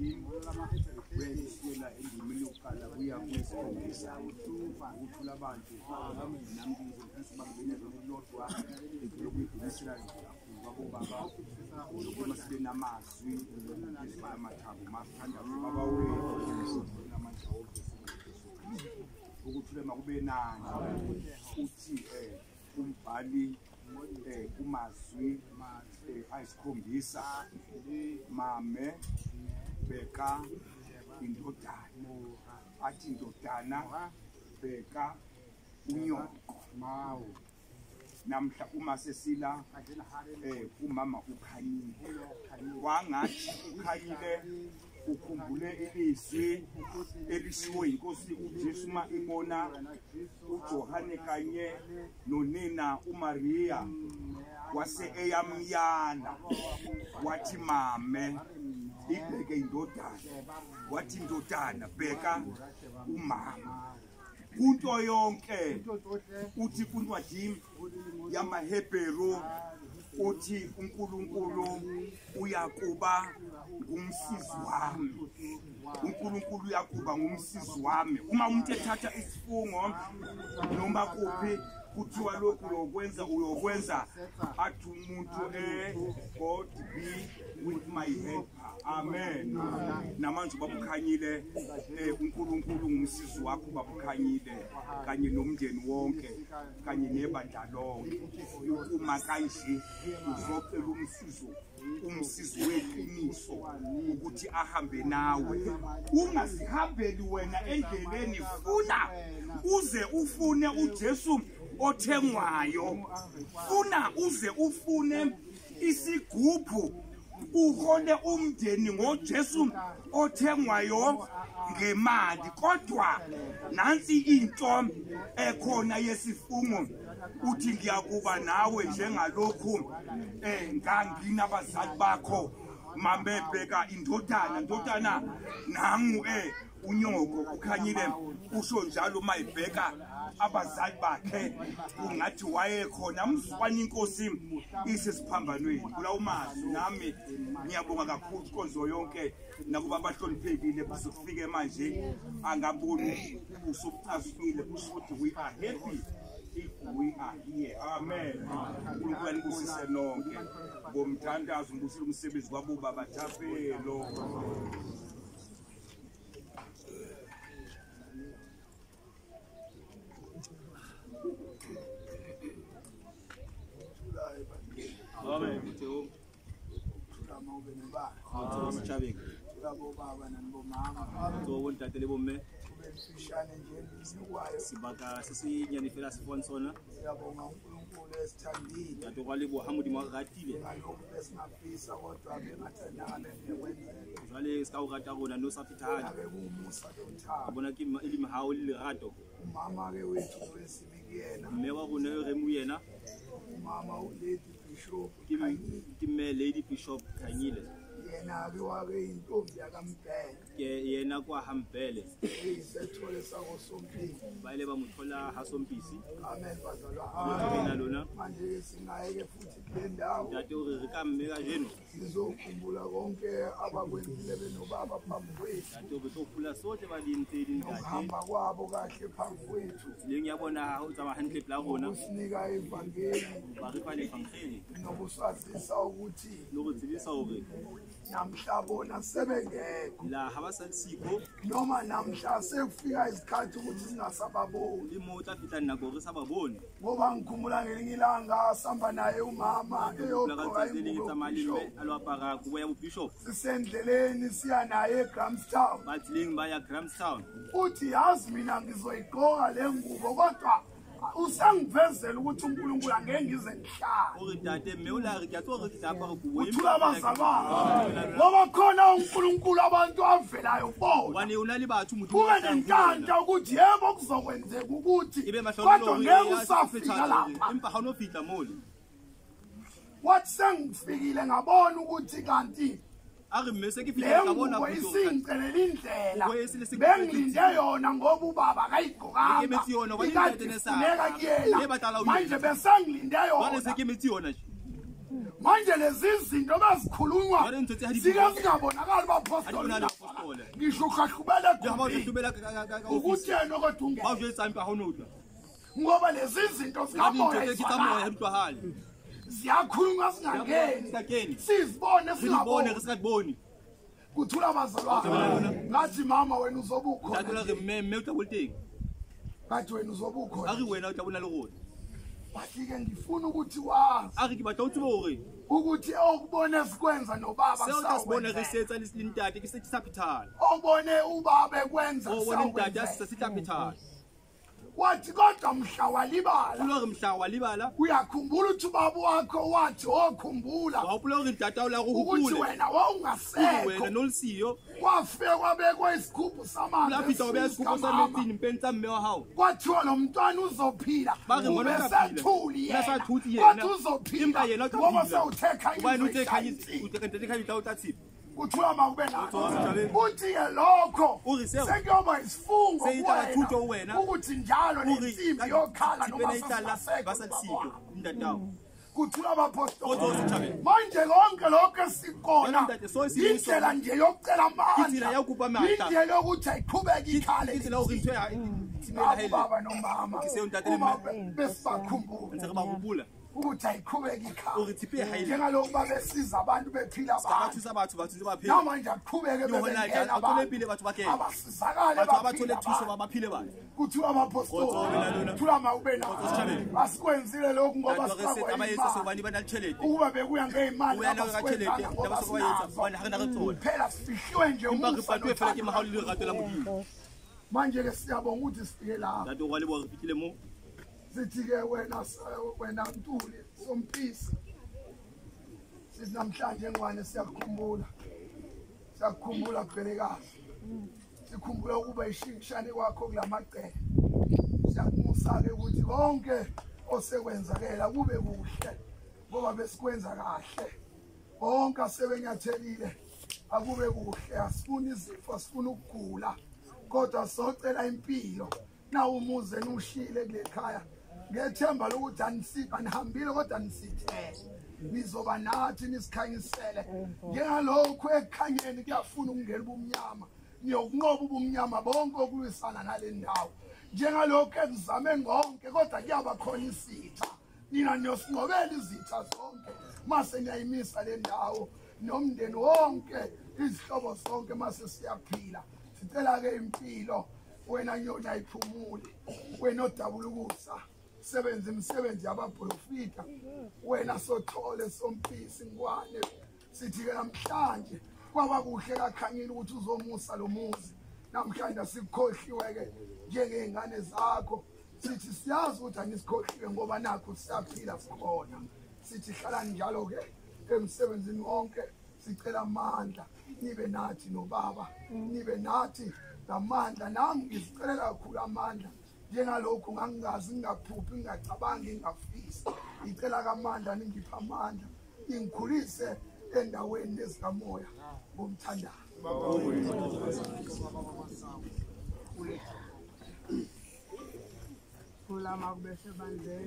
wesela endimeni yokuqala kuya kwesikhombisa ukuthula abantu nambizo esibabelelolodwa lokuyibhilisela kakhulu kwabobaba lokuba sibe namazwi esiba eh, amathabo masithandazo babawethuamandla ukuthula makube nanje uthi um umbhali um kumazwi eh, ayisikhombisa mame bheka indodana athi indodana bheka unyoko mawo namhla uma sesila um umama ukhanyile kwangathi ukhanyile ukhumbule ilizwi elishiwo yinkosi ujesu uma ibona ujohane kanye nonina umariya wase eyamyala wathi mame ibheke indodana wathi indodana bheka umama kunto yonke uthi kuncwadim yamahebheru uthi unkulunkulu uyakuba ngumsizi wami unkulunkulu uyakuba ngumsizi wami uma umuntu ethatha isifungo noma kuphi kuthiwa lokhu lokwenza uyokwenza athi umuntu e god be with my help amen namanje ubabukhanyile um eh, unkulunkulu ngumsizi wakho ubabukhanyile kanye nomndeni wonke kanye nebandla lonke ukuma kanje uzocela umsizo umsizi weqiniso ukuthi ahambe nawe ungasihambeli wena endleleni funa uze ufune ujesu othengwayo funa uze ufune isigubhu ukhole umndeni ngoJesu othengwayo ngemali kodwa nansi into ekhona yesifungo uthi ngiyakuba nawe njengalokhu eh ngangina abazali bakho mamebheka indodana indodana nangu eh unyoko ukhanyile usho njalo uma ibheka abazali bakhe kungathi wayekhona mzukwana inkosi isesiphambanweni kulawo mazwi nami ngiyabonga kakhulu konzo yonke nakuba abahloniphekile basekufike manje angaboni usobucazukile kushouthi we are happy we are here amen unkulunkulu anibusise nonke ngomthandazo ngibusile umsebenzi kwabo ubabathapelo abamuchabinga towonta tele bomme sibaka sisi nyani fela sifon sona atokwalibwa hamudi mwakuratile jwale sikawurata kona nosafithana abona ke ilimi e hao le lerato mme wa rona yo e remo yena ke mme lady bishop kanyile yena abewake yintombi yakambhele yena kwahambhele sethole sako sompisi bayele bamuthola hasompisi amen bazalwaena lona manje-ke singayeke futhi kule ndawo dade urizikambe kajeni sizokhumbula konke abakwenzile benobaba phambi kwethu dade ubesokhula sohle balinseli ngahamba kwabo kahle phambi kwethu le ngiyabona uzamahandlebi lakona usinika evangeli ubarifa levangeli nokuswazisa ukuthi nokuzilisa ukuthi namhla bona sebengekho la abasalisikho noma namhla sekufika isikhathi ukuthi singasababoni imoto afihlani nagoke sababoni ngoba ngikhumbula ngelinye ilanga sihamba naye umama eyoalwaparak ubuya ubishop sisendleleni siya naye egramstown bathi lingi baya gramstown uthi yazi mina ngizoyiqoka le ngubo kodwa usengivezele ukuthi unkulunkulu angeke ngize ngihlalengoba khona unkulunkulu abantu avelayo bona kube nentanta ukuthi yebo kuzokwenzeka ukuthi kodwa ngeke usafika lapha wathi sengifikile ngabona ukuthi kanti lengubeisingicelelindlelabenginde yona ngoba ubaba kayigqokamaaifunekakuyenamanje besengilinde yona manje lezi zinto bazikhulunywa sike singabonakali ubapostoli ngisho uhahlubele ukuthi yena okwedungeleungoba lezi zinto zikamoya ziyakhulunga singangeni sizibone singabone singakuboni kuthula abazalwana ngathi mama wena uzobukhoaemmeutabuliteki ngathi wena uzobukho ari wena utabona lokona bahlike ngifuna ukuthi wazi ari kibata utibore ukuthi okubone sikwenza nobabaseutasibone kesiyetsalintate kisithi saphithala obone ubabe kwenza obone intate asisa sihlaphithala wathi kodwa mhla walibalake mhla walibala uyakhumbula uthi ubaba wakho wathi okhumbula wawuphuleka idatawulakuukuthi wena wawungasekowena nolusiyo kwafike kwabekwa isigubhu samalaphiawabeyaisigubhu sametini mpenisamme wahawu kwathiwa lo mntwana uzophila ubesethuli yenakodwa uzophilaimba yena ngoba sewuthekhaaeekhanyeaotathile kuthiwa makube lao uthike lokho sekuyoba isifungo wena ukuthi njalo nensimbi yokhala nomaseko mm. kuthula abapostolimanje konke lokho esikona indlela nje yokucela amandlaindlela yokuthi ayiqhubeke ikhaleubaba nomama besibakhumbula ukuthi ayiqhubeki khanjengalokuba besiza abantu bephilanamanje aqhubeke kuthiwa mapostolaubeasikwenzile lokhu ngobaukuba bekuya ngeyimaliphela mm, sifihliwe nje manje-ke siyabonga ukuthi sifike lapho sithi-ke wena wena ntuli sompisi sithi namhlanje ngwane siyakukhumbula siyakukhumbula kubelekazi sikhumbula ukuba ishingishane kwakho kulamacele siyakunxusa-ke ukuthi konke osekwenzakela kube kuhle ngoba besikwenza kahle konke asebenyathelile akube kuhle asifuni izifo asifuni ukugula kodwa socela impilo nawo umuze nushile kulekhaya ngethemba lokuthi anisipha nihambile kodwa nisithele eh. nizoba nathi nisikhanyisele oh, oh. njengalokhu ekhanyeni kuyafuna ukungena ubumnyama niyokunqoba ubumnyama bonke okulwisana nale ndawo njengalokhu ekuzame ngonke kodwa kuyaba khona isitha nina niyosinqobela izitha zonke mase niyayimisa le ndawo nomndeni wonke izihlobo sonke mase siyaphila sicela-ke impilo wena nyoni ayiphumule wena odabula ukusa sebenza imisebenzi yabaprofita wena sothole sompisi ngwane sithi-ke namhlanje kwaba kuhle kakhanyile ukuthi uzomusa lo muzi namhlanje sikhohliwe-ke njengey'ngane zakho sithi siyazi ukuthi anisikhohliwe ngoba nakho siyaphila sikhona sithi hlalani njalo-ke emsebenzini wonke sicela amandla nibe nathi nobaba nibe nathi ngamandla nami ngizicelela kakhulu amandla njengalokhu ngangingazi ngingaphuphi ngingacabangi ngingafisi ngicela kamandla ningipha amandla ngingikhulise endaweni lezikamoya ngomthandazo kulama kube sebandleni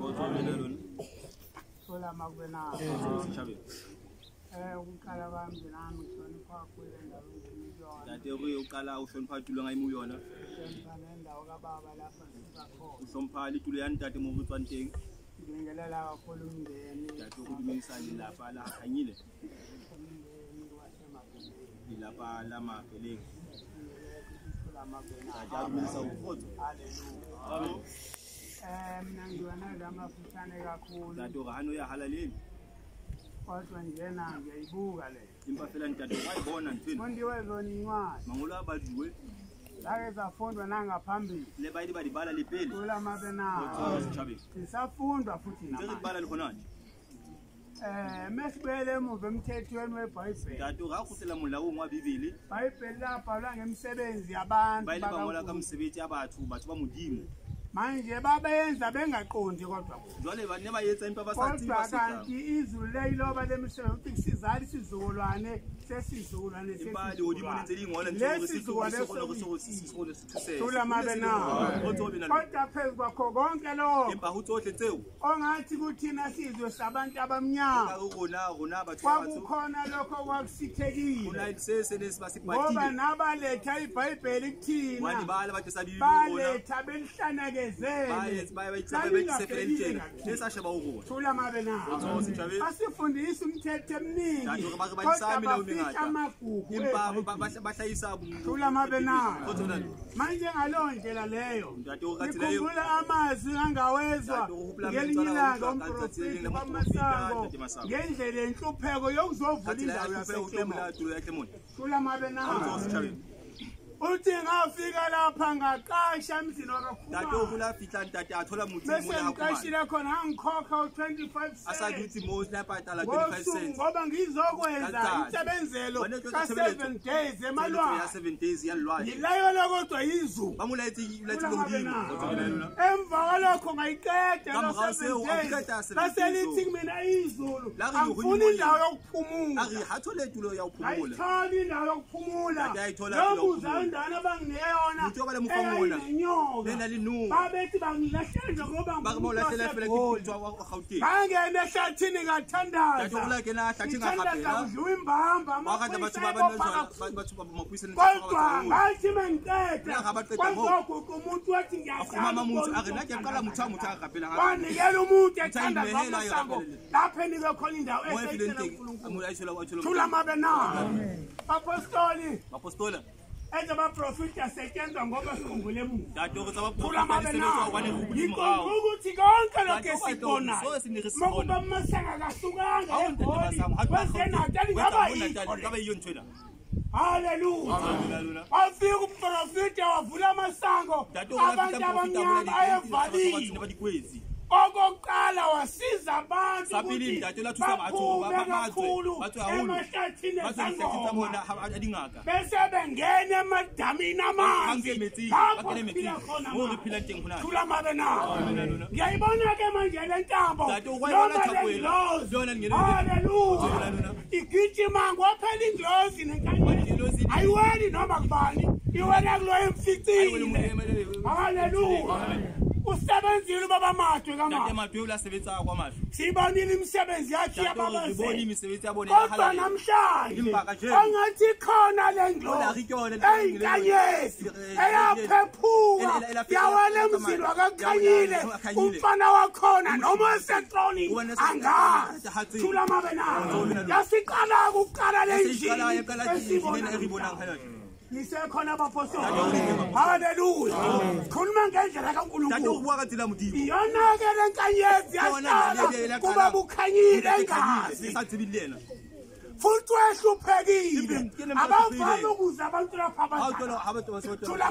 kulama kube nawo um ukuqala kwami nami dade kuye uqala uhlonipha itulo angayimi uyona uhloniphali itulo yani dade mokutswanteng ngibingelela kakhulu umndeni dade ukulimisani lapha la khanyile ilapha lamabhelengi dade akumisa uphotho amen mina ngiwanele amafutshane kakhulu dade uhani uyahalaleli kodwa njena ngiyayibuka le empa fela ntate wa e bona nthenofondiwezoninwadi mangolo a badiwe zake zafundwa nangaphambili le baidi e badibala le pele ula mabe naoisafundwa futhi ebala lekhonani um eh, mme sibuyele emuva emthethweni webhayibheli ntate ungakhusela molaong wa bibele bhayibheli labhalwa ngemisebenzi yabantu bayile bangola kamsebenzi abathu batho ba modimo manje babeyenza bengaqondi kodwakodwa kanti izulu leyiloba lemisebenzi ukuthi sizali sizukulwane kodwa phezu kwakho konke lokho ongathi kuthina sizwe sabantu abamnyamakwakukhona lokho kwakusithekilengoba nabaletha ibhayibheli kuthinabaletha belihlanekezelaasifundisa umthetho eminingi ezingatabahlayisa manje ngaleyo ndlela leyo ngikhumbula amazwi angawezwa ngelinye ilanga omprofeti bamasango ngendlela yenhlupheko yokuzovula indawo yasehlomo hlula mabe nayo uthingafika lapha ngaqasha emzini wakakhulubesengiqashile khona angikhokha u-25ngoba ngizokwenza imsebenzelo ka-seven days emalwanengilayola kodwa izuluemva kwalokho ngayiqeda baselithi oh. kumina izulu angifuna indawo yokuphumulaayithola indawo yokuphumula yokuzayo indana bangineke yonaenyongabethibangilahlenjegobabangena ehlathini ngathandazakodwa ngathi mangiqedeaguqa umuntu wathi ngiyawanikela umuntu ethanda zamasango lapho enikwe khona indawo ehlaeaunkulunkulu thula mabe na apostoli apostola ezabaprofiti asetyenzwa ngoba sikhumbule munguyikhumbula ukuthi konke lokho esibonayo mokuba masenga kahlukanga egoliwezenatelingabayiyona Hallelujah. Afika umprofiti wavula amasango abantu abamnyama ayevalile okokuqala wasiza abantuuhlathinbese bengena emadamini amanzihila mabe nabo ngiyayibona ke manje le ntambo noma le ndlozialeluya igijimango waphela indlozi nenkanyei ayiweli noma kubani iwela kuloyo emficile aleluya usebenzile ubaba madwe kamasiyibonile imisebenzi yakhe yababazekodwa namhlanje ongathi khona le ndlovu eyinkanyezi eyaphephuka yawela emzini wakakhanyile umfana wakhona noma esetroni angazi thula mabe nayo yasiqala-ke ukuqala le njini esibonayo ngisekhona abaphostolhalleluya khuluma ngendlela kankulunkuluyonake lenkanyezi yasa kuba bukhanyile ngazi futhi wehluphekile abavali ukuza abantu lapha abathula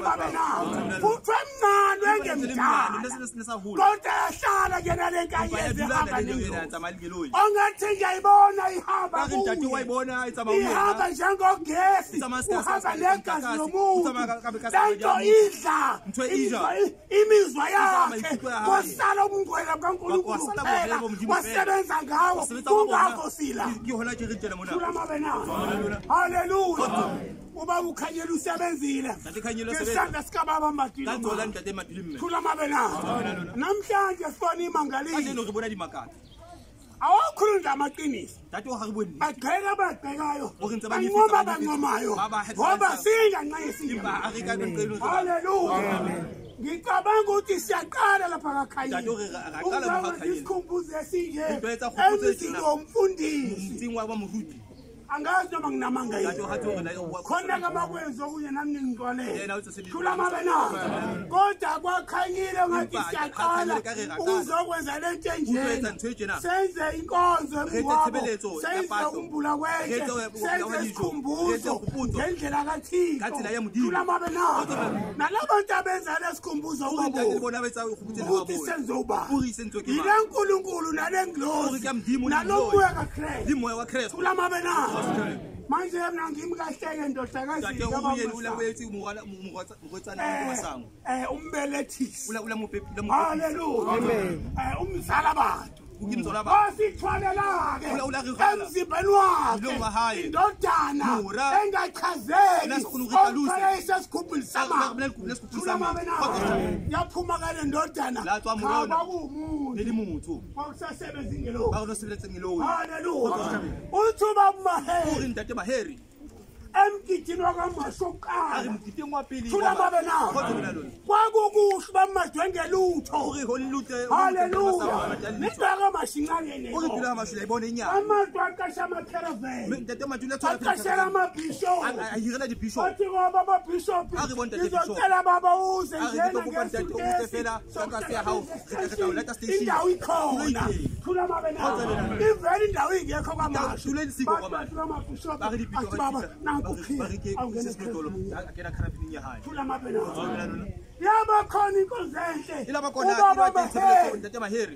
babe nawo futhi wemnani wengemdalakodwa yahlala kuyena le nkanyeziongathi ngiyayibona ihambaihamba njengogesi uhamba negazi lomuntu lento idla imizwa yakhe kosala ubungwela bukankulunkulu kuphela wasebenza ngawo kungakho sila ukuthula mabenaoaleluya ubaba ukhanyela usebenzile ngesandla sikababa mathula mabenao namhlanje sibona imangalini awakhulunza amaqiniso bagqeka abagqekayo bancoma abancomayo ngoba singanqayesihaleluya ngicabanga ukuthi siyaqala lapha kakhanyeniukuzisikhumbuze esinje emzini womfundisi angazi noma nginamanga khona kamakwenza okunye nami ningitwalelehlula mabenazo kodwa kwakhanyile ngathi siyaqala ukuzokwenza le nto enjena senze inkonzo emuwabo senze umbula kwenhe senze isikhumbuzo ngendlela kathikhlula mabenazo nala bantu abenza le sikhumbuzo kabouthi senze uba yile nkulunkulu nale ngilozi nalo muya kakrestulamabenazo manje mna ngimkahleke ndodakazilaumbelethisi umzala bantu asithwalelakeemzimbeni wakeindodana engachazeliesikhumbulisamayaphumakale ndodanakakuwumuntuakusasebenzi ngeloaleluya uthi ubabumaheri emgidini wakwamashokaaula babe nao kwakukuhle uba madwenge luthohalleluya nidakamashincangeneamantu aqasha amakheravenaqashela amabhishopothi ngoba amabhishopi izocela baba uze njenaindawo ikhona thula babe nao ivele indawo ingekho kwamashobaantu kamabhishopi yabakhona inkozi enhle ubaba bahere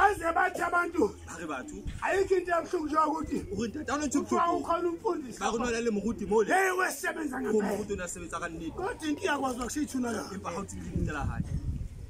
baze bathi abantu ayikho into yabuhlungu njengokuthiukhonaumfundisiewesebenza kodwa into iyakwazi wakushiythunalaa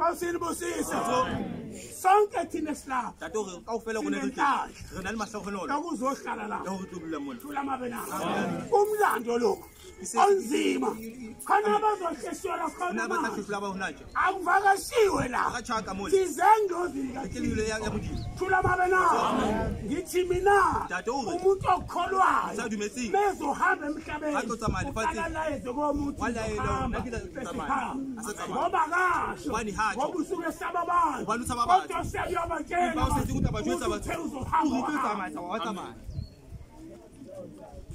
Mansur Busisa. Sonke thina silapha. Dade ukawufela kunenhlahla. Ngena limahloko nolo. Akuzohlala la. Ngokutubula mona. Thula mabena. Umlando lokho. onzima khona abazohleshelwa khonamanje akuvakashiwe lathula babe nawo ngithi mina umuntu okukholwayo mezohamba emhlabeniaalayeze komuntuhngoba kashongoba usuke esaba abantu kodwa useuyobatshelaeuzohamba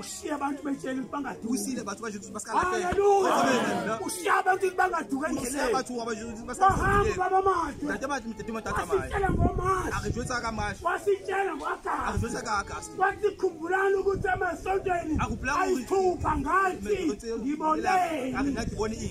ushiya abantu betshele ukuthi bangadukaushiya abantu ukuthi bangaduka endleleahambe babamadwewasitshela ngomadwewasitshela ngoagasiwasikhumbulani ukuthi emasontweni ayithupha ngathi ngiboleni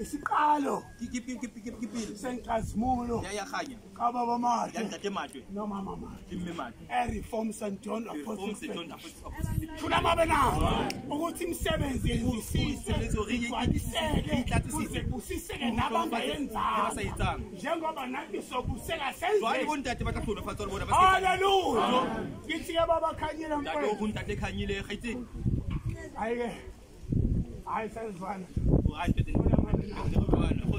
isiqalo sentlazimulo kababamalireform sanjohnthula mabenalo ukuthi imisebenzi yenzisisekeuziseke nabangayenzayo njengoba nabisobusekahlehaleluya ngithi-ke babakhanyileayike hayi sezana 有条船然后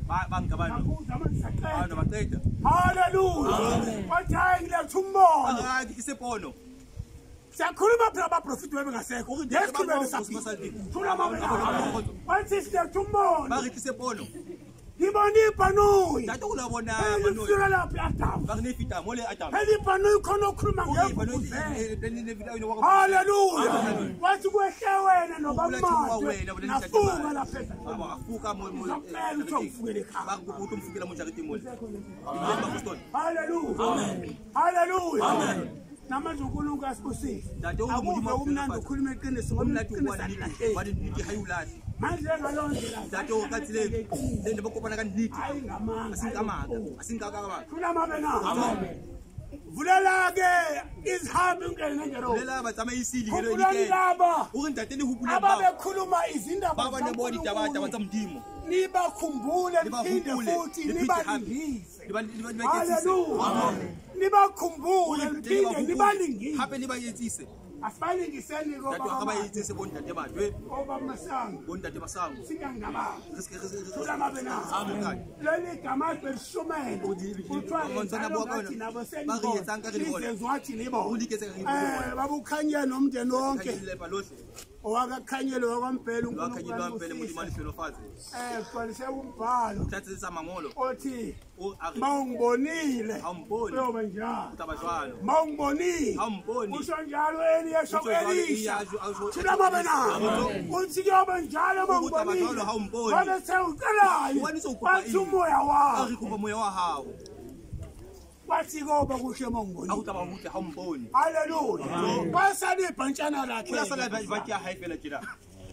bangabaaaeluyaaiuboaisebono ah, ah, siyakhuluma phela abaprofiti bebengasekho ukuthi ngesikhulumeni sathi thula mama wathi sithe thumbono bangithi sebono ngibona ibhanuyiibhanuyi khona okhuluma haleluya wathi kwehle wena nobamaenafuka laphehaleluyahaleluya eh, eh, namanje unkulunkulu asibusise akuva kumnandi ukhuluma eqiniso ngoqiniso date wakatsile ende bakopana ka nnite asinkamaka asinkakaaa vulelake izhambeela batsamaisileore ndate lehubulebekhuluma izindababanebowa ditabataba tsa modimo nibakhumbule nibakhumbule gape nibayetsise asibalingiseni abayithi sebondade badebondade masangoleli gamae lishumeleuthiwaathina bobukhanyela nomndeni wonke owakakhanyelo wakwampela unkulunkulu eh, othi ma ungibonile uyoba njani ma ungibonile kusho njalo eliyesho elisha thina babe nayo uthi kuyoba njalo ma ungibonile babe sewucelayo bathi umoya wakho kwasigo bakushe mongoni haleluya kwasale bantshana lakhe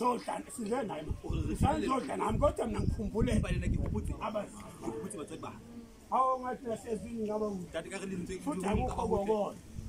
sizodlasidle nayesanizodla nami kodwa mna ngikhumbulelaaungathi lasezingabafuthi akukho kokona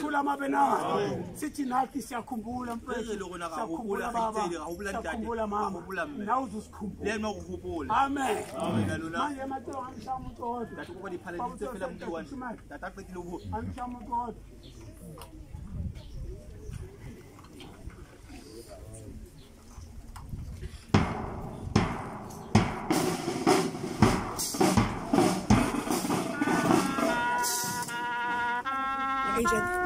thula mabenalo sithi nathi siyakhumbula mpesiyakhumbula mama nawuzusikhumbula amenmanje matoa angihlaba umuntu odwa angihlaba umuntu odwa agent.